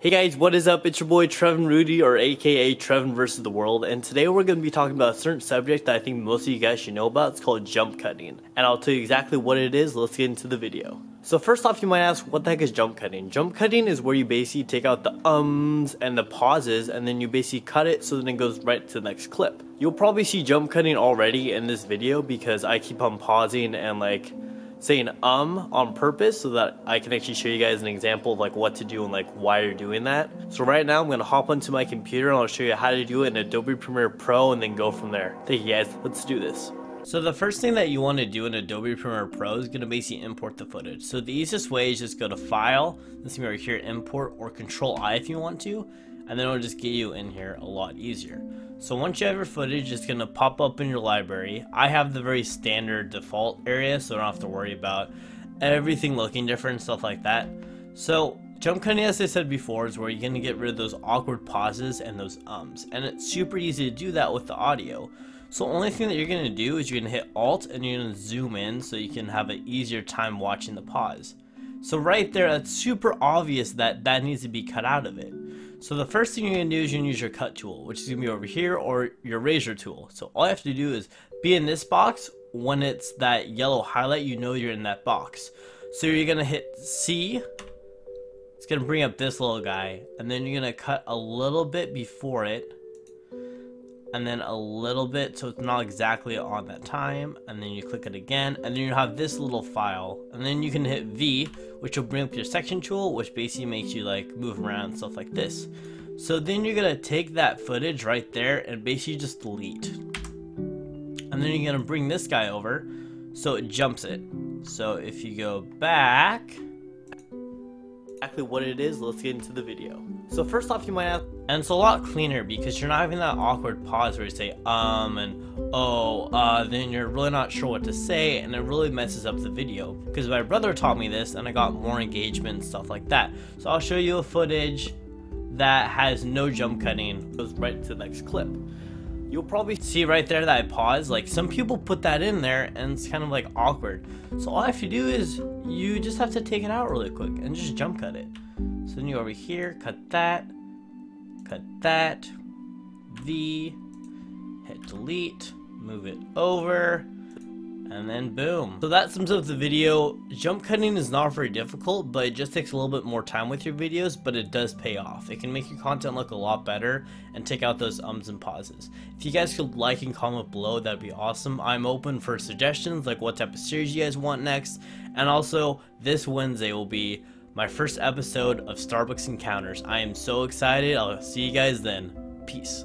Hey guys, what is up? It's your boy Trevin Rudy, or aka Trevin versus the World, and today we're going to be talking about a certain subject that I think most of you guys should know about. It's called jump cutting, and I'll tell you exactly what it is. Let's get into the video. So first off, you might ask, what the heck is jump cutting? Jump cutting is where you basically take out the ums and the pauses, and then you basically cut it so then it goes right to the next clip. You'll probably see jump cutting already in this video because I keep on pausing and like saying um on purpose so that I can actually show you guys an example of like what to do and like why you're doing that. So right now I'm gonna hop onto my computer and I'll show you how to do it in Adobe Premiere Pro and then go from there. Thank you guys, let's do this. So the first thing that you want to do in Adobe Premiere Pro is going to basically import the footage. So the easiest way is just go to File, see right here, Import, or Control I if you want to, and then it'll just get you in here a lot easier. So once you have your footage, it's going to pop up in your library. I have the very standard default area, so I don't have to worry about everything looking different, and stuff like that. So jump cutting, as I said before, is where you're going to get rid of those awkward pauses and those ums. And it's super easy to do that with the audio. So the only thing that you're going to do is you're going to hit Alt and you're going to zoom in so you can have an easier time watching the pause. So right there, that's super obvious that that needs to be cut out of it. So the first thing you're going to do is you're going to use your cut tool, which is going to be over here, or your razor tool. So all you have to do is be in this box. When it's that yellow highlight, you know you're in that box. So you're going to hit C. It's going to bring up this little guy. And then you're going to cut a little bit before it. And then a little bit so it's not exactly on that time. And then you click it again. And then you have this little file. And then you can hit V which will bring up your section tool, which basically makes you like move around stuff like this. So then you're gonna take that footage right there and basically just delete. And then you're gonna bring this guy over so it jumps it. So if you go back, exactly what it is, let's get into the video. So first off, you might ask, and it's a lot cleaner because you're not having that awkward pause where you say um and oh, uh, then you're really not sure what to say, and it really messes up the video. Because my brother taught me this, and I got more engagement and stuff like that. So I'll show you a footage that has no jump cutting, goes right to the next clip. You'll probably see right there that I pause. Like some people put that in there and it's kind of like awkward. So all I have to do is you just have to take it out really quick and just jump cut it. So then you over here, cut that, cut that, V, hit delete, move it over, and then boom. So that sums up the video. Jump cutting is not very difficult, but it just takes a little bit more time with your videos, but it does pay off. It can make your content look a lot better and take out those ums and pauses. If you guys could like and comment below, that'd be awesome. I'm open for suggestions, like what type of series you guys want next, and also this Wednesday will be my first episode of Starbucks Encounters. I am so excited. I'll see you guys then. Peace.